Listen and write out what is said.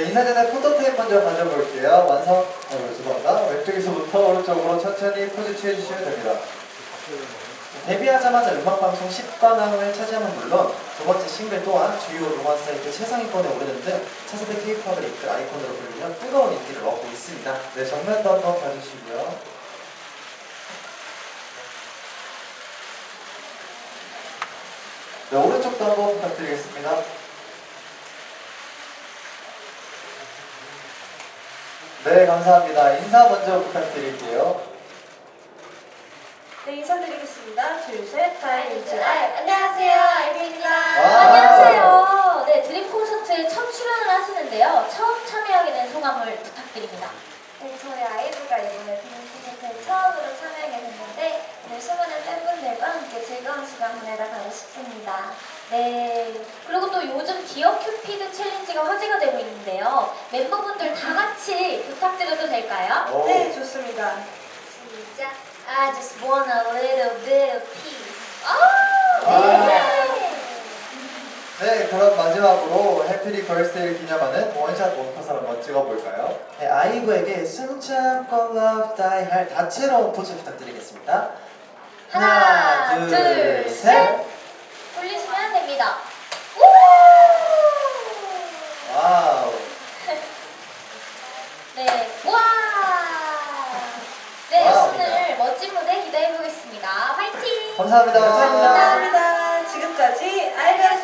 인사 전에 포토타임 먼저 가져볼게요. 완성, 어, 죄송합니다. 왼쪽에서부터 오른쪽으로 천천히 포즈 취해주시면 됩니다. 데뷔하자마자 음악방송 10관왕을 차지함은 물론 두 번째 싱글 또한 주요 음원 사이트 최상위권에 오르는 등 차세대 K-팝을 이끌 아이콘으로 불리며 뜨거운 인기를 얻고 있습니다. 네, 정면도 한번 봐주시고요. 네, 오른쪽도 한번 부탁드리겠습니다. 네, 감사합니다. 인사 먼저 부탁드릴게요. 네, 인사드리겠습니다. 둘, 셋, Dive into IVE. 안녕하세요, 아이브입니다. 아. 안녕하세요. 네, 드림 콘서트에 첫 출연을 하시는데요. 처음 참여하게 된 소감을 부탁드립니다. 네, 저희 아이브가 이번에 드림 콘서트에 처음으로 참여하게 됐는데 오늘 수많은 팬분들과 함께 즐거운 시간 보내다 가고 싶습니다. 네. 그리고 또 요즘 디어 큐피드 챌린지가 화제가 되고 있는데요. 멤버분들 다 같이 부탁드려도 될까요? 오. 네, 좋습니다. 시작. I just want a little bit of peace. 아, 아. 네. 네, 그럼 마지막으로 해피리 벌스데이를 기념하는 원샷 원컷을 한번 찍어볼까요? 네, 아이브에게 숨참고 love die 할 다채로운 포즈 부탁드리겠습니다. 하나, 둘, 셋. 올리시면 됩니다. 우! 와우. 네, 와! 네, 와우. 오늘 멋진 무대 기대해 화이팅! 감사합니다. 감사합니다. 지금까지 아이브였습니다.